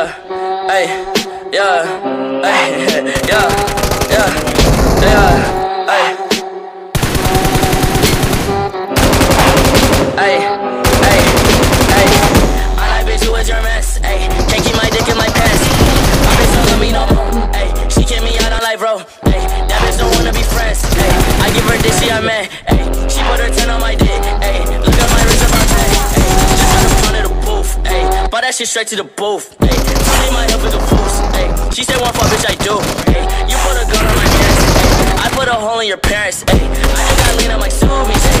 yeah, hey, yeah, hey, yeah, yeah, yeah, hey. Hey, hey, hey. I like bitch, who is your mess? Hey, can't keep my dick in my pants. My bitch don't love me no more. Hey, she kick me out on life, bro. Hey, that bitch don't wanna be friends. Hey, I give her dick, she a man. Hey, she put her 10 on my dick. Bought that shit straight to the booth. Tell me my help is a boost. Hey, she said one fuck, bitch, I do. Hey, you put a gun on my chest. Hey, I put a hole in your parents. Hey, I just got lean on my suit.